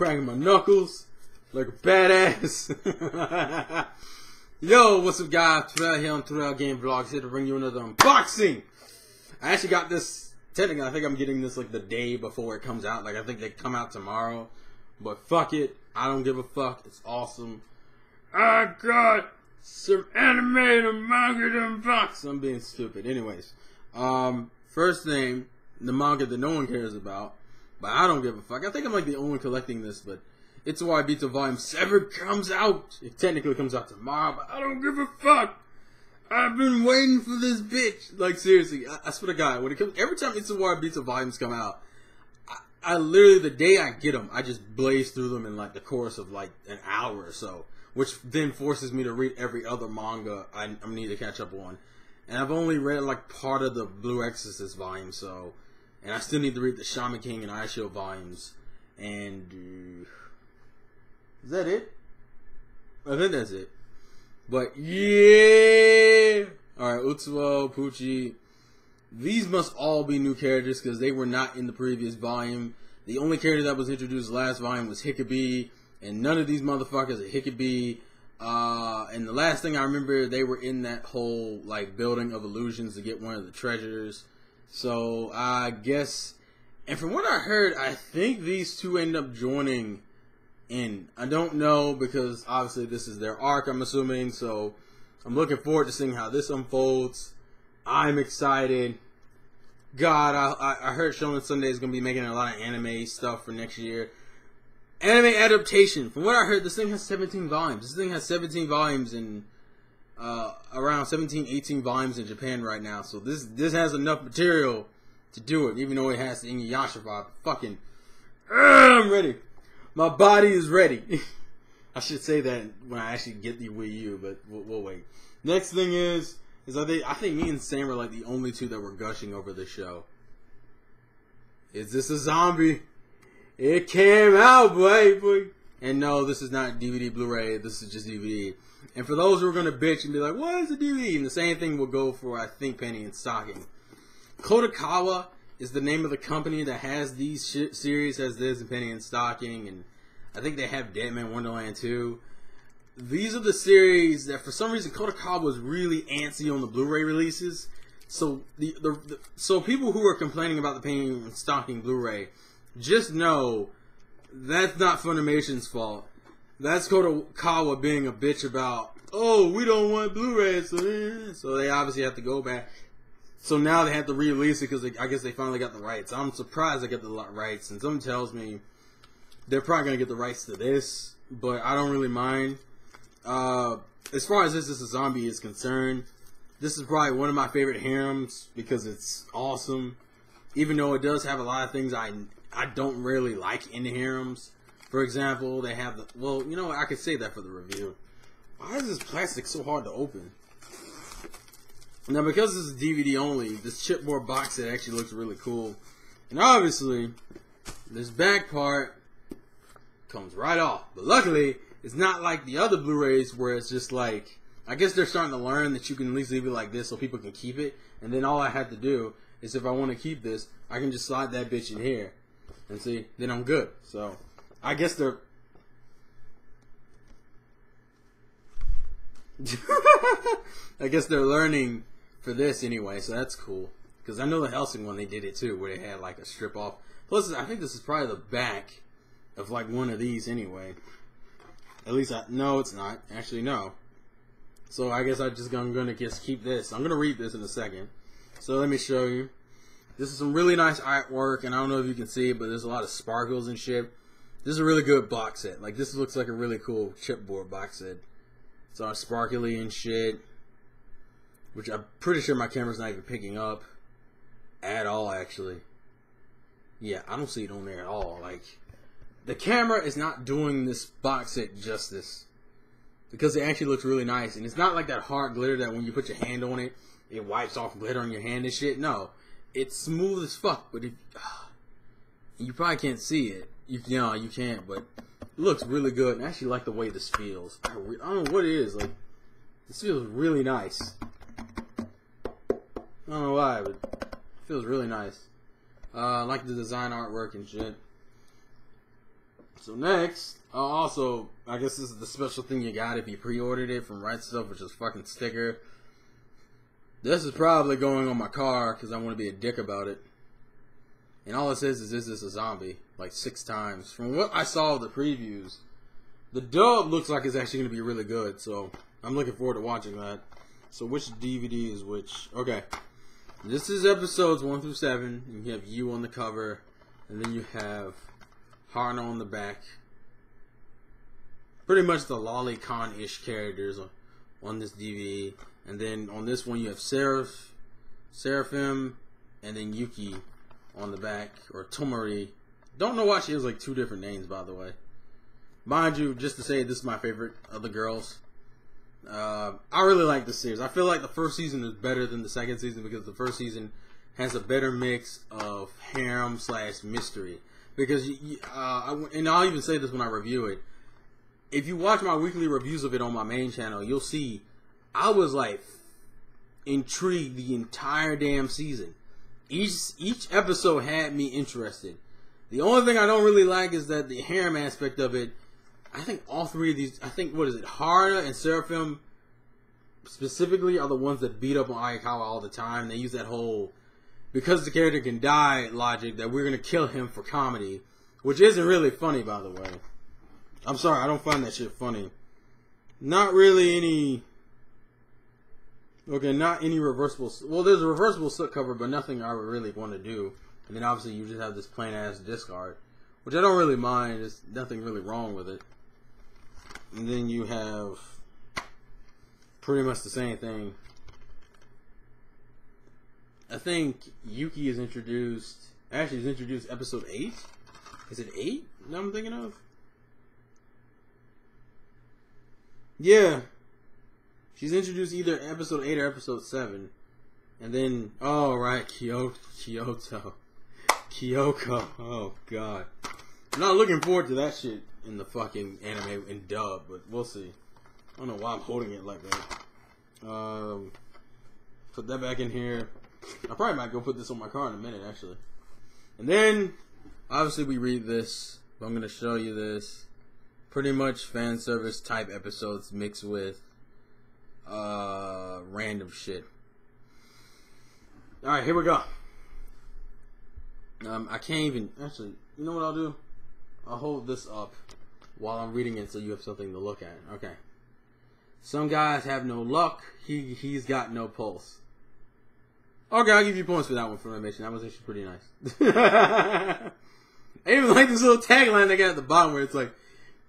cracking my knuckles like a badass. Yo, what's up, guys? Terrell here on Terrell Game Vlogs here to bring you another unboxing. I actually got this. Technically, I think I'm getting this like the day before it comes out. Like, I think they come out tomorrow. But fuck it. I don't give a fuck. It's awesome. I got some animated manga to unbox. I'm being stupid. Anyways, um, first thing, the manga that no one cares about, but I don't give a fuck. I think I'm like the only one collecting this, but Itsuwaribito Volume 7 comes out. It technically comes out tomorrow, but I don't give a fuck. I've been waiting for this bitch. Like seriously, I, I swear to God, when it comes, every time Itsuwaribito Volumes come out, I, I literally the day I get them, I just blaze through them in like the course of like an hour or so, which then forces me to read every other manga I, I need to catch up on. And I've only read like part of the Blue Exorcist volume, so, and I still need to read the Shaman King and Eyeshield volumes. And uh, is that it? I think that's it. But yeah, all right, Utsuho, Pucci. These must all be new characters because they were not in the previous volume. The only character that was introduced last volume was Hikabe, and none of these motherfuckers are Hikabe. Uh, and the last thing I remember, they were in that whole like building of illusions to get one of the treasures. So I guess, and from what I heard, I think these two end up joining in. I don't know because obviously this is their arc, I'm assuming. So I'm looking forward to seeing how this unfolds. I'm excited. God, I, I heard Shonen Sunday is going to be making a lot of anime stuff for next year. Anime adaptation. From what I heard, this thing has 17 volumes. This thing has 17 volumes in uh, around 17, 18 volumes in Japan right now. So this this has enough material to do it, even though it has the Inuyasha vibe. Fucking, uh, I'm ready. My body is ready. I should say that when I actually get the Wii U, but we'll, we'll wait. Next thing is, is I think I think me and Sam were like the only two that were gushing over the show. Is this a zombie? It came out, boy, boy. And no, this is not DVD Blu-ray. This is just DVD. And for those who are gonna bitch and be like, "What is a DVD?" and the same thing will go for I think Penny and Stocking. Kadokawa is the name of the company that has these sh- series, as this and Penny and Stocking, and I think they have Deadman Wonderland too. These are the series that, for some reason, Kadokawa was really antsy on the Blu-ray releases. So the, the, the so people who are complaining about the Penny and Stocking Blu-ray, just know that's not Funimation's fault. That's Kadokawa being a bitch about, oh, we don't want Blu-rays, so, eh. so they obviously have to go back. So now they have to re-release it because I guess they finally got the rights. I'm surprised they got the rights, and someone tells me they're probably gonna get the rights to this, but I don't really mind. Uh, as far as this, is zombie is concerned, this is probably one of my favorite harems because it's awesome. Even though it does have a lot of things I I don't really like in the harems. For example, they have the well, you know, I could say that for the review. Why is this plastic so hard to open? Now, because this is DVD only, this chipboard box set actually looks really cool. And obviously, this back part comes right off. But luckily, it's not like the other Blu-rays where it's just like, I guess they're starting to learn that you can at least leave it like this so people can keep it. And then all I have to do is if I want to keep this, I can just slide that bitch in here. And see, then I'm good. So, I guess they're... I guess they're learning for this anyway, so that's cool. Because I know the Hellsing one, they did it too, where they had like a strip off. Plus, I think this is probably the back of like one of these anyway. At least I no, it's not. Actually, no. So I guess I just I'm gonna just keep this. I'm gonna read this in a second. So let me show you. This is some really nice artwork, and I don't know if you can see but there's a lot of sparkles and shit. This is a really good box set. Like this looks like a really cool chipboard box set. It's all sparkly and shit which I'm pretty sure my camera's not even picking up at all. Actually, yeah, I don't see it on there at all. Like the camera is not doing this box set justice because it actually looks really nice, and it's not like that hard glitter that when you put your hand on it, it wipes off glitter on your hand and shit. No, it's smooth as fuck, but uh, you probably can't see it. You, you you can't, but it looks really good. And I actually like the way this feels. I, re- I don't know what it is. Like this feels really nice. I don't know why, but it feels really nice. Uh, I like the design artwork and shit. So next, uh, also, I guess this is the special thing you got if you pre-ordered it from Right Stuf, which is fucking sticker. This is probably going on my car because I want to be a dick about it. And all it says is, "Is this a zombie?" Like six times. From what I saw of the previews, the dub looks like it's actually going to be really good. So I'm looking forward to watching that. So which DVD is which? Okay, this is episodes one through seven. You have you on the cover, and then you have Haruna on the back. Pretty much the lolicon-ish characters on, this DVD. And then on this one you have Seraph, Seraphim, and then Yuki on the back, or Tomari. Don't know why she has like two different names, by the way. Mind you, just to say, this is my favorite of the girls. Uh, I really like this series. I feel like the first season is better than the second season because the first season has a better mix of harem slash mystery. Because, uh, and I'll even say this when I review it. If you watch my weekly reviews of it on my main channel, you'll see I was like intrigued the entire damn season. Each each episode had me interested. The only thing I don't really like is that the harem aspect of it. I think all three of these. I think what is it? Haruna and Seraphim specifically are the ones that beat up on Aikawa all the time. They use that whole because the character can die logic that we're gonna kill him for comedy, which isn't really funny, by the way. I'm sorry, I don't find that shit funny. Not really any Okay, not any reversible. Well, there's a reversible soot cover, but nothing I would really want to do. And then obviously you just have this plain ass discard, which I don't really mind. There's nothing really wrong with it. And then you have pretty much the same thing. I think Yuki is introduced. Actually, is introduced episode eight. Is it eight? That I'm thinking of. Yeah, She's introduced either episode eight or episode seven, and then oh right, Kyoto, Kyoto, Kyoko. Oh god, I'm not looking forward to that shit in the fucking anime in dub, but we'll see. I don't know why I'm holding it like that. Um, put that back in here. I probably might go put this on my car in a minute, actually. And then, obviously, we read this. I'm going to show you this. Pretty much fan service type episodes mixed with uh, random shit. All right, here we go. Um, I can't even actually. You know what I'll do? I'll hold this up while I'm reading it, so you have something to look at. Okay. Some guys have no luck. He he's got no pulse. Okay, I'll give you points for that one for animation. That was actually pretty nice. I even like this little tagline they got at the bottom where it's like,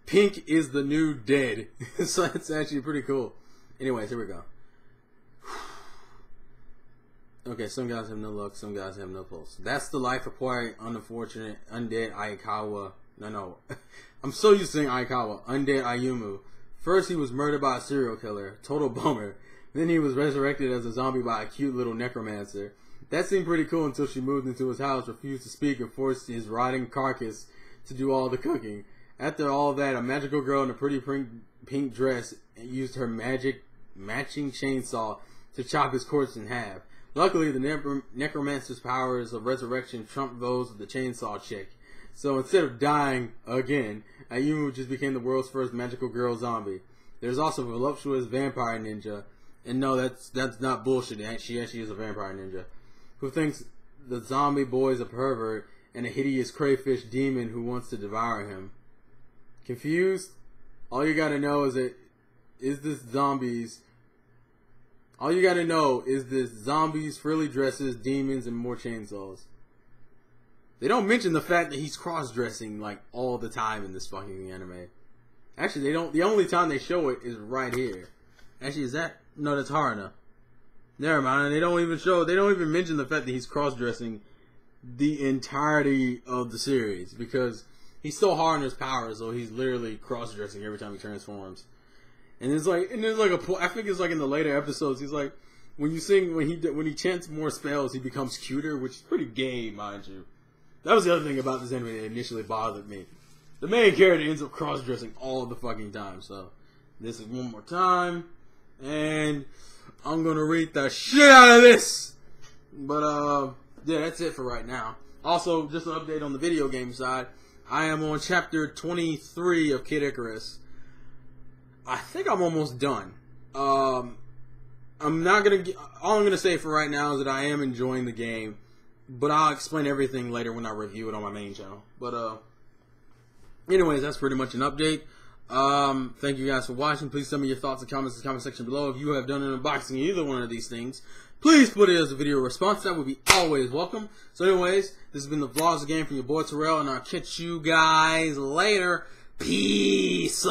"Pink is the new dead." so it's actually pretty cool. Anyways, here we go. Okay, some guys have no luck, some guys have no pulse. That's the life of poor, unfortunate, undead Aikawa. No, no. I'm so used to saying Aikawa. Undead Ayumu. First, he was murdered by a serial killer. Total bummer. Then he was resurrected as a zombie by a cute little necromancer. That seemed pretty cool until she moved into his house, refused to speak, and forced his rotting carcass to do all the cooking. After all that, a magical girl in a pretty pink, dress used her magic matching chainsaw to chop his corpse in half. Luckily, the necromancer's powers of resurrection trumped those of the chainsaw chick. So instead of dying again, uh, Ayumu just became the world's first magical girl zombie. There's also a voluptuous vampire ninja, and no, that's that's not bullshit. She actually is a vampire ninja, who thinks the zombie boy is a pervert and a hideous crayfish demon who wants to devour him. Confused? All you gotta know is that is this zombies. All you gotta know is this zombies, frilly dresses, demons, and more chainsaws. They don't mention the fact that he's cross dressing like all the time in this fucking anime. Actually, they don't. The only time they show it is right here. Actually, is that no? That's Haruna. Never mind. They don't even show. They don't even mention the fact that he's cross dressing the entirety of the series because he's so hard on his powers, so he's literally cross dressing every time he transforms. And it's like, and there's like a, I think it's like in the later episodes, he's like, when you sing, when he when he chants more spells, he becomes cuter, which is pretty gay, mind you. That was the other thing about this anime that initially bothered me. The main character ends up cross dressing all the fucking time. So this is one more time, and I'm gonna read the shit out of this. But uh, yeah, that's it for right now. Also, just an update on the video game side. I am on chapter 23 of Kid Icarus. I think I'm almost done. Um, I'm not gonna. All I'm gonna say for right now is that I am enjoying the game, but I'll explain everything later when I review it on my main channel. But uh, anyways, that's pretty much an update. Um, thank you guys for watching. Please send me your thoughts and comments in the comment section below. If you have done an unboxing either one of these things, please put it as a video response. That would be always welcome. So anyways, this has been the Vlogs again from your boy Terrell, and I'll catch you guys later. Peace.